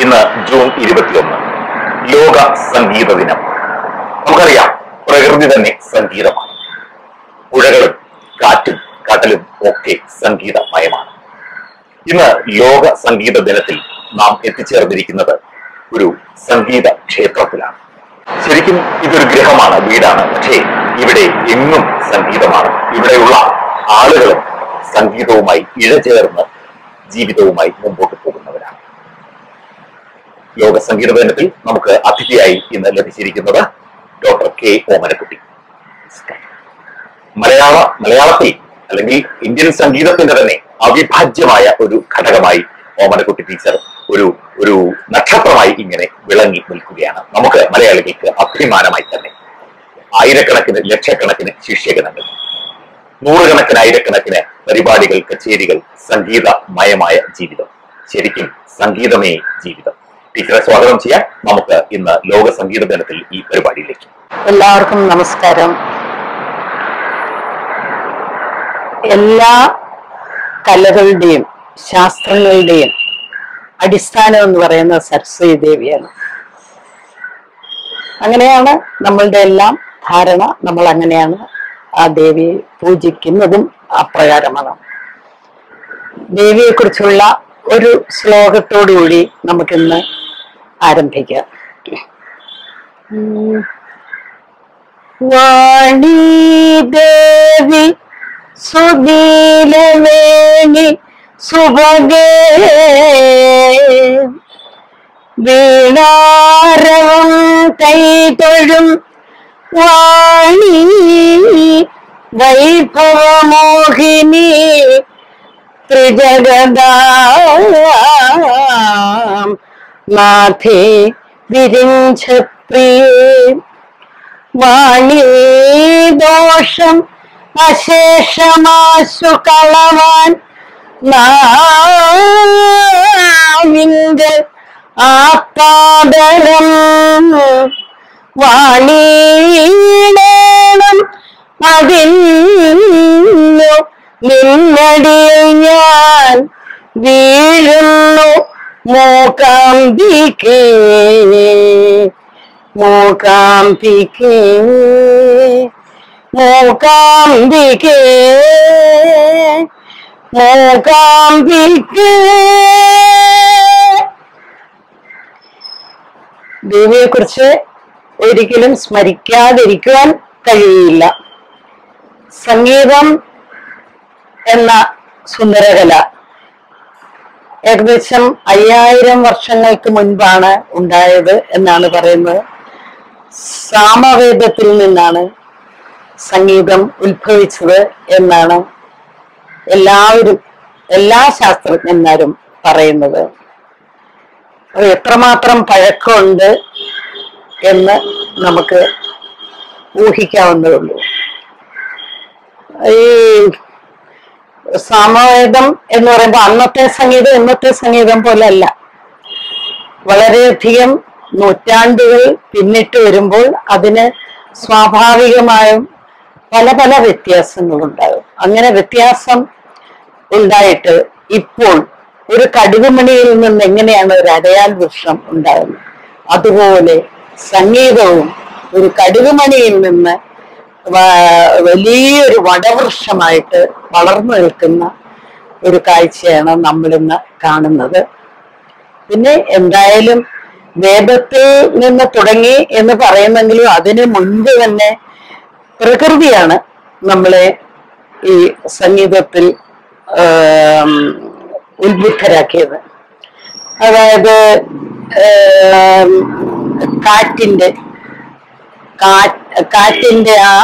ഇന്ന് ജൂൺ ഇരുപത്തിയൊന്ന്. ലോക സംഗീത ദിനം. നമുക്കറിയാം പ്രകൃതി തന്നെ സംഗീതമാണ്. പുഴകളും കാറ്റും കടലും ഒക്കെ സംഗീതമയമാണ്. ഇന്ന് ലോക സംഗീത ദിനത്തിൽ നാം എത്തിച്ചേർന്നിരിക്കുന്നത് ഒരു സംഗീത ക്ഷേത്രത്തിലാണ്. ശരിക്കും ഇതൊരു ഗ്രഹമാണ് വീടാണ്. പക്ഷേ ഇവിടെ എങ്ങും സംഗീതമാണ്. ഇവിടെയുള്ള ആളുകളും സംഗീതവുമായി ഇഴചേർന്ന് ജീവിതവുമായി മുമ്പോട്ട് പോകുന്നവരാണ്. ലോക സംഗീത ഭവനത്തിൽ നമുക്ക് അതിഥിയായി ഇന്ന് ലഭിച്ചിരിക്കുന്നത് ഡോക്ടർ കെ ഓമനക്കുട്ടി. മലയാള മലയാളത്തിൽ അല്ലെങ്കിൽ ഇന്ത്യൻ സംഗീതത്തിന്റെ തന്നെ അവിഭാജ്യമായ ഒരു ഘടകമായി ഓമനക്കുട്ടി ടീച്ചർ ഒരു ഒരു നക്ഷത്രമായി ഇങ്ങനെ വിളങ്ങി നിൽക്കുകയാണ്. നമുക്ക് മലയാളികൾക്ക് അഭിമാനമായി തന്നെ. ആയിരക്കണക്കിന് ലക്ഷക്കണക്കിന് ശിഷ്യഗണങ്ങൾ നൂറുകണക്കിന് ആയിരക്കണക്കിന് പരിപാടികൾ കച്ചേരികൾ സംഗീതമയമായ ജീവിതം. ശരിക്കും സംഗീതമേ ജീവിതം. ടീച്ചറെ സ്വാഗതം ചെയ്യാം നമുക്ക് ഇന്ന് ലോക സംഗീത ദിനത്തിൽ ഈ പരിപാടിയിലേക്ക് എല്ലാവർക്കും നമസ്കാരം. എല്ലാ കലകളുടെയും ശാസ്ത്രങ്ങളുടെയും അടിസ്ഥാനം എന്ന് പറയുന്ന സരസ്വതി ദേവിയാണ്. അങ്ങനെയാണ് നമ്മളുടെ എല്ലാം ധാരണ. നമ്മൾ അങ്ങനെയാണ് ആ ദേവിയെ പൂജിക്കുന്നതും അപ്രകാരമാണ് ദേവിയെ കുറിച്ചുള്ള ഒരു ശ്ലോകത്തോടുകൂടി നമുക്കിന്ന് ആരംഭിക്കാം ഉം. വാണി ദേവി സുനീലവേണി സുഭഗേ വീണാരവം കൈതൊഴും വാണി വൈഭവമോഹിനി ത്രിജഗദാം. നാഥേ വിരിഞ്ചപ്രിയേ വാണി ദോഷം അശേഷമാശു കളവാൻ നാവിന്റെ ആപ്പാദരം വാണീടേണം അതിന്നു നിന്നടിയിൽ ഞാൻ വീഴുന്നു. മൂകാംബികേ മൂകാംബികേ മൂകാംബികേ ദേവിയെ കുറിച്ച് ഒരിക്കലും സ്മരിക്കാതിരിക്കുവാൻ കഴിയില്ല സംഗീതം എന്ന സുന്ദരകല ഏകദേശം അയ്യായിരം വർഷങ്ങൾക്ക് മുൻപാണ് ഉണ്ടായത് എന്നാണ് പറയുന്നത്. സാമവേദത്തിൽ നിന്നാണ് സംഗീതം ഉത്ഭവിച്ചത് എന്നാണ് എല്ലാവരും എല്ലാ ശാസ്ത്രജ്ഞന്മാരും പറയുന്നത്. അത് എത്രമാത്രം പഴക്കമുണ്ട് എന്ന് നമുക്ക് ഊഹിക്കാവുന്നതുള്ളൂ ഈ സാമവേദം എന്ന് പറയുമ്പോൾ അന്നത്തെ സംഗീതം ഇന്നത്തെ സംഗീതം പോലല്ല. വളരെയധികം നൂറ്റാണ്ടുകൾ പിന്നിട്ട് വരുമ്പോൾ അതിന് സ്വാഭാവികമായും പല പല വ്യത്യാസങ്ങളുണ്ടാകും. അങ്ങനെ വ്യത്യാസം ഉണ്ടായിട്ട് ഇപ്പോൾ ഒരു കടുകുമണിയിൽ നിന്ന് എങ്ങനെയാണ് ഒരു അടയാൽ വൃക്ഷം ഉണ്ടാകുന്നത്? അതുപോലെ സംഗീതവും ഒരു കടുകുമണിയിൽ നിന്ന് വലിയൊരു വടവൃക്ഷമായിട്ട് വളർന്നു നിൽക്കുന്ന ഒരു കാഴ്ചയാണ് നമ്മളിന്ന് കാണുന്നത്. പിന്നെ എന്തായാലും വേദത്തിൽ നിന്ന് തുടങ്ങി എന്ന് പറയുന്നെങ്കിലും അതിന് മുൻപ് തന്നെ പ്രകൃതിയാണ് നമ്മളെ ഈ സംഗീതത്തിൽ ഉത്ബുദ്ധരാക്കിയത്. അതായത് കാറ്റിന്റെ കാറ്റ് കാറ്റിന്റെ ആ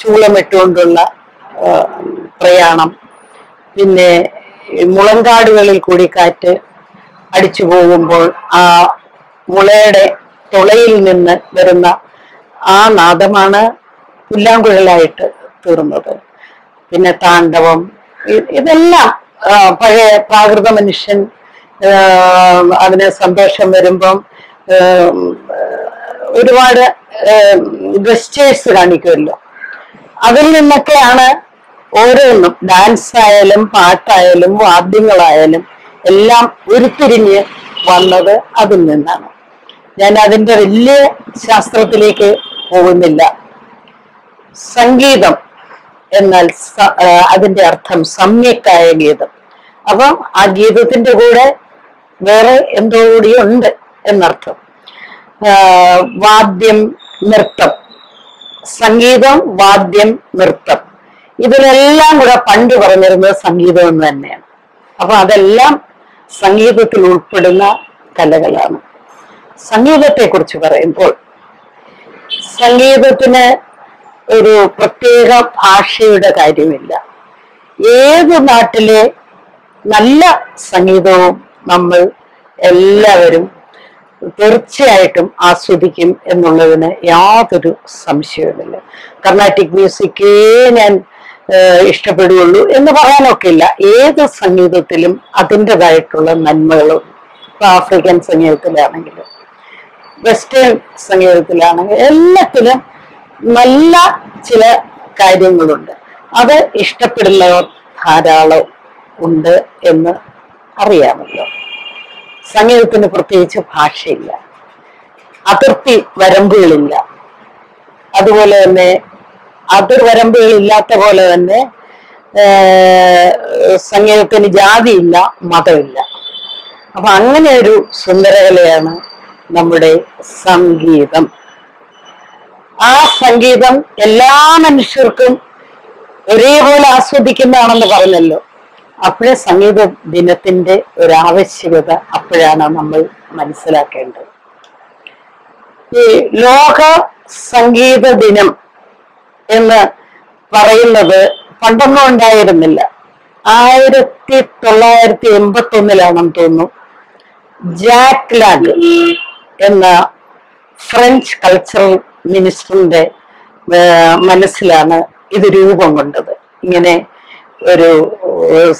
ചൂളമിട്ടുകൊണ്ടുള്ള പ്രയാണം. പിന്നെ മുളങ്കാടുകളിൽ കൂടി കാറ്റ് അടിച്ചു പോകുമ്പോൾ ആ മുളയുടെ തുളയിൽ നിന്ന് വരുന്ന ആ നാദമാണ് പുല്ലാങ്കുഴലായിട്ട് തീർന്നത്. പിന്നെ താണ്ഡവം ഇതെല്ലാം പഴയ പ്രാകൃത മനുഷ്യൻ അതിന് സന്തോഷം വരുമ്പം ഒരുപാട് ഗസ്റ്റേഴ്സ് കാണിക്കുമല്ലോ. അതിൽ നിന്നൊക്കെയാണ് ഓരോന്നും ഡാൻസ് ആയാലും പാട്ടായാലും വാദ്യങ്ങളായാലും എല്ലാം ഉരുത്തിരിഞ്ഞ് വന്നത് അതിൽ നിന്നാണ്. ഞാൻ അതിന്റെ വലിയ ശാസ്ത്രത്തിലേക്ക് പോകുന്നില്ല. സംഗീതം എന്നാൽ അതിന്റെ അർത്ഥം സമ്യക്കായ ഗീതം. അപ്പം ആ ഗീതത്തിന്റെ കൂടെ വേറെ എന്തോ കൂടി ഉണ്ട് എന്നർത്ഥം. വാദ്യം നൃത്തം. സംഗീതം വാദ്യം നൃത്തം. ഇതിലെല്ലാം കൂടെ പണ്ട് പറഞ്ഞിരുന്നത് സംഗീതം എന്ന് തന്നെയാണ്. അപ്പൊ അതെല്ലാം സംഗീതത്തിൽ ഉൾപ്പെടുന്ന കലകളാണ്. സംഗീതത്തെ കുറിച്ച് പറയുമ്പോൾ സംഗീതത്തിന് ഒരു പ്രത്യേക ഭാഷയുടെ കാര്യമില്ല. ഏത് നാട്ടിലെ നല്ല സംഗീതവും നമ്മൾ എല്ലാവരും തീർച്ചയായിട്ടും ആസ്വദിക്കും എന്നുള്ളതിന് യാതൊരു സംശയവുമില്ല. കർണാട്ടിക് മ്യൂസിക്കേ ഞാൻ ഇഷ്ടപ്പെടുകയുള്ളൂ എന്ന് പറയാനൊക്കില്ല ഏത് സംഗീതത്തിലും അതിന്റെതായിട്ടുള്ള നന്മകളും ഇപ്പൊ ആഫ്രിക്കൻ സംഗീതത്തിലാണെങ്കിലും വെസ്റ്റേൺ സംഗീതത്തിലാണെങ്കിൽ എല്ലാത്തിലും നല്ല ചില കാര്യങ്ങളുണ്ട്. അത് ഇഷ്ടപ്പെടുന്നവർ ധാരാളം ഉണ്ട് എന്ന് അറിയാമല്ലോ. സംഗീതത്തിന് പ്രത്യേകിച്ച് ഭാഷയില്ല. അതിർത്തി വരമ്പുകളില്ല. അതുപോലെ തന്നെ അതിർ വരമ്പുകളില്ലാത്ത പോലെ തന്നെ സംഗീതത്തിന് ജാതിയില്ല മതമില്ല. അപ്പൊ അങ്ങനെ ഒരു സുന്ദരകലയാണ് നമ്മുടെ സംഗീതം. ആ സംഗീതം എല്ലാ മനുഷ്യർക്കും ഒരേപോലെ ആസ്വദിക്കുന്നതാണെന്ന് പറഞ്ഞല്ലോ. അപ്പോഴേ സംഗീത ദിനത്തിന്റെ ഒരു ആവശ്യകത അപ്പോഴാണ് നമ്മൾ മനസ്സിലാക്കേണ്ടത്. ഈ ലോക സംഗീത ദിനം എന്ന് പറയുന്നത് പണ്ടൊന്നും ഉണ്ടായിരുന്നില്ല. ആയിരത്തി തൊള്ളായിരത്തി എൺപത്തി ഒന്നിലാണെന്ന് തോന്നുന്നു. ജാക്ക് ലാഗ് എന്ന ഫ്രഞ്ച് കൾച്ചറൽ മിനിസ്റ്ററിന്റെ മനസ്സിലാണ് ഇത് രൂപം കൊണ്ടത്. ഇങ്ങനെ ഒരു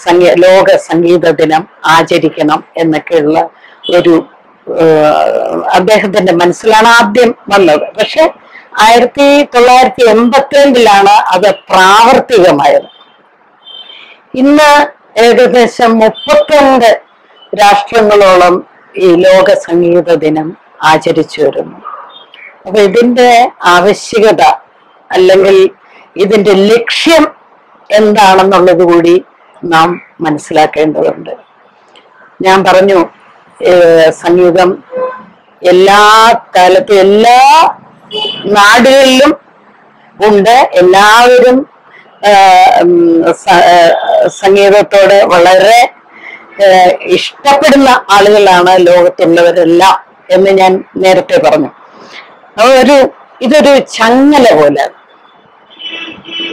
സംഗീ ലോക സംഗീത ദിനം ആചരിക്കണം എന്നൊക്കെയുള്ള ഒരു അദ്ദേഹത്തിന്റെ മനസ്സിലാണ് ആദ്യം വന്നത്. പക്ഷെ ആയിരത്തി തൊള്ളായിരത്തി എൺപത്തിരണ്ടിലാണ് അത് പ്രാവർത്തികമായത്. ഇന്ന് ഏകദേശം മുപ്പത്തിരണ്ട് രാഷ്ട്രങ്ങളോളം ഈ ലോക സംഗീത ദിനം ആചരിച്ചു വരുന്നു. അപ്പൊ ഇതിന്റെ ആവശ്യകത അല്ലെങ്കിൽ ഇതിന്റെ ലക്ഷ്യം എന്താണെന്നുള്ളത് കൂടി നാം മനസ്സിലാക്കേണ്ടതുണ്ട്. ഞാൻ പറഞ്ഞു സംഗീതം എല്ലാ കാലത്തും എല്ലാ നാടുകളിലും ഉണ്ട്. എല്ലാവരും സംഗീതത്തോട് വളരെ ഇഷ്ടപ്പെടുന്ന ആളുകളാണ് ലോകത്തുള്ളവരെല്ലാം എന്ന് ഞാൻ നേരത്തെ പറഞ്ഞു. ഒരു ഇതൊരു ചങ്ങല പോലെ.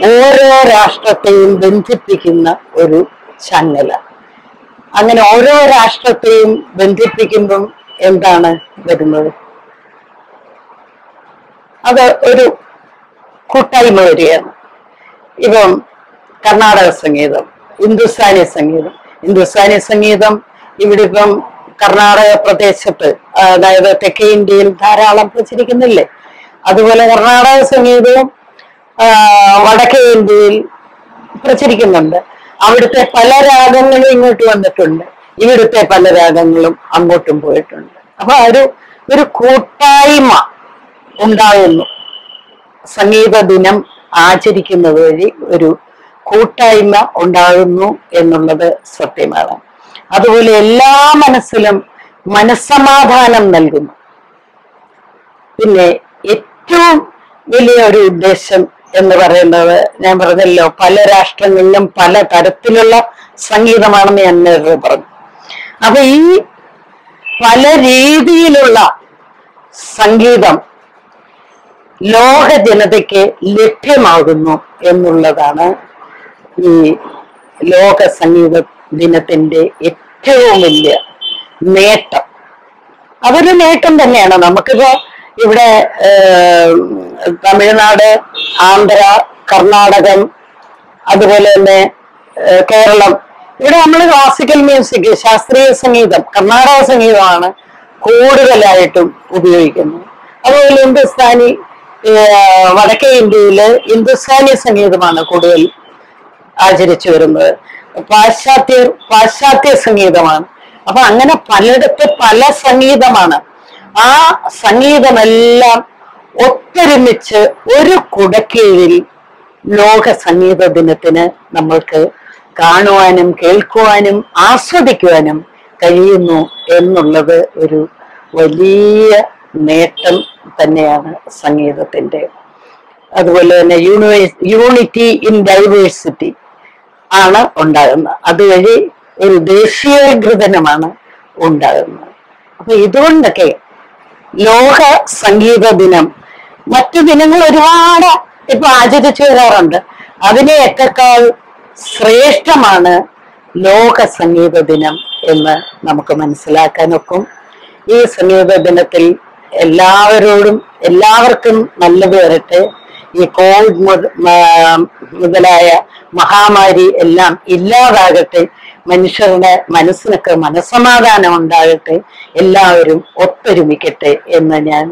ഓരോ രാഷ്ട്രത്തെയും ബന്ധിപ്പിക്കുന്ന ഒരു ചങ്ങല. അങ്ങനെ ഓരോ രാഷ്ട്രത്തെയും ബന്ധിപ്പിക്കുമ്പം എന്താണ് വരുന്നത്? അത് ഒരു കൂട്ടായ്മ വരികയാണ് ഇപ്പം കർണാടക സംഗീതം ഹിന്ദുസ്ഥാനി സംഗീതം. ഹിന്ദുസ്ഥാനി സംഗീതം ഇവിടെ ഇപ്പം കർണാടക പ്രദേശത്ത് അതായത് തെക്കേ ഇന്ത്യയിൽ ധാരാളം പ്രചരിക്കുന്നില്ലേ? അതുപോലെ കർണാടക സംഗീതവും വടക്കേ ഇന്ത്യയിൽ പ്രചരിക്കുന്നുണ്ട്. അവിടുത്തെ പല രാഗങ്ങളും ഇങ്ങോട്ട് വന്നിട്ടുണ്ട്. ഇവിടുത്തെ പല രാഗങ്ങളും അങ്ങോട്ടും പോയിട്ടുണ്ട്. അപ്പൊ ഒരു ഒരു കൂട്ടായ്മ ഉണ്ടാകുന്നു സംഗീത ദിനം ആചരിക്കുന്നത് വഴി ഒരു കൂട്ടായ്മ ഉണ്ടാകുന്നു എന്നുള്ളത് സത്യമാണ്. അതുപോലെ എല്ലാ മനസ്സിലും മനസ്സമാധാനം നൽകുന്നു. പിന്നെ ഏറ്റവും വലിയ ഒരു ഉദ്ദേശം എന്ന് പറയുന്നത് ഞാൻ പറഞ്ഞല്ലോ പല രാഷ്ട്രങ്ങളിലും പല തരത്തിലുള്ള സംഗീതമാണെന്ന് ഞാൻ നേരത്തെ പറഞ്ഞു. അപ്പൊ ഈ പല രീതിയിലുള്ള സംഗീതം ലോക ജനതയ്ക്ക് ലഭ്യമാകുന്നു എന്നുള്ളതാണ് ഈ ലോക സംഗീത ദിനത്തിന്റെ ഏറ്റവും വലിയ നേട്ടം. അതൊരു നേട്ടം തന്നെയാണ്. നമുക്കിപ്പോ ഇവിടെ തമിഴ്നാട് ആന്ധ്ര കർണാടകം അതുപോലെ തന്നെ കേരളം. ഇവിടെ നമ്മൾ ക്ലാസിക്കൽ മ്യൂസിക് ശാസ്ത്രീയ സംഗീതം കർണാടക സംഗീതമാണ് കൂടുതലായിട്ടും ഉപയോഗിക്കുന്നത്. അതുപോലെ ഹിന്ദുസ്ഥാനി വടക്കേ ഇന്ത്യയിൽ ഹിന്ദുസ്ഥാനി സംഗീതമാണ് കൂടുതൽ ആചരിച്ചു വരുന്നത്. പാശ്ചാത്യ പാശ്ചാത്യ സംഗീതമാണ്. അപ്പൊ അങ്ങനെ പലയിടത്ത് പല സംഗീതമാണ്. ആ സംഗീതമെല്ലാം ഒത്തൊരുമിച്ച് ഒരു കുടക്കീഴിൽ ലോക സംഗീത ദിനത്തിന് നമ്മൾക്ക് കാണുവാനും കേൾക്കുവാനും ആസ്വദിക്കുവാനും കഴിയുന്നു എന്നുള്ളത് ഒരു വലിയ നേട്ടം തന്നെയാണ് സംഗീതത്തിന്റെ അതുപോലെ തന്നെ യൂണിവേഴ്സ് യൂണിറ്റി ഇൻ ഡൈവേഴ്സിറ്റി ആണ് ഉണ്ടാകുന്നത്. അതുവഴി ഒരു ദേശീയകൃതനമാണ് ഉണ്ടാകുന്നത്. അപ്പൊ ഇതുകൊണ്ടൊക്കെ ലോക സംഗീത ദിനം. മറ്റു ദിനങ്ങൾ ഒരുപാട് ഇപ്പൊ ആചരിച്ചു വരാറുണ്ട്. അതിനെയൊക്കെക്കാൾ ശ്രേഷ്ഠമാണ് ലോക സംഗീത ദിനം എന്ന് നമുക്ക് മനസ്സിലാക്കാനൊക്കും ഈ സംഗീത ദിനത്തിൽ എല്ലാവരോടും എല്ലാവർക്കും നല്ലത് വരട്ടെ. ഈ കോവിഡ് മുതലായ മഹാമാരി എല്ലാം ഇല്ലാതാകട്ടെ. മനുഷ്യരുടെ മനസ്സിനൊക്കെ മനസ്സമാധാനം ഉണ്ടാകട്ടെ എല്ലാവരും ഒത്തൊരുമിക്കട്ടെ എന്ന് ഞാൻ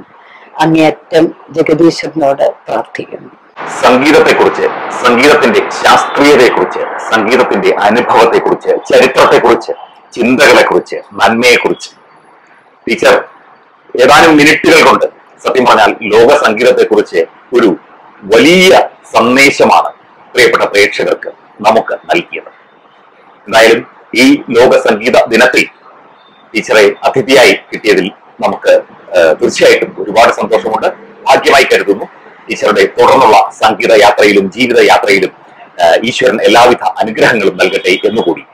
അങ്ങേയറ്റം ജഗദീശനോട് പ്രാർത്ഥിക്കുന്നു. സംഗീതത്തെക്കുറിച്ച് സംഗീതത്തിന്റെ ശാസ്ത്രീയതയെക്കുറിച്ച് സംഗീതത്തിന്റെ അനുഭവത്തെക്കുറിച്ച് ചരിത്രത്തെക്കുറിച്ച് ചിന്തകളെക്കുറിച്ച് നന്മയെക്കുറിച്ച്. ടീച്ചർ ഏതാനും മിനിറ്റുകൾ കൊണ്ട് സത്യം പറഞ്ഞാൽ ലോക സംഗീതത്തെക്കുറിച്ച് ഒരു വലിയ സന്ദേശമാണ് പ്രിയപ്പെട്ട പ്രേക്ഷകർക്ക് നമുക്ക് നൽകിയത്. എന്തായാലും ഈ ലോക സംഗീത ദിനത്തിൽ ടീച്ചറെ അതിഥിയായി കിട്ടിയതിൽ നമുക്ക് തീർച്ചയായിട്ടും ഒരുപാട് സന്തോഷമുണ്ട്. ഭാഗ്യമായി കരുതുന്നു. ടീച്ചറുടെ തുടർന്നുള്ള സംഗീത യാത്രയിലും ജീവിത യാത്രയിലും ഈശ്വരൻ എല്ലാവിധ അനുഗ്രഹങ്ങളും നൽകട്ടെ എന്നുകൂടി